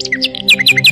Thank you.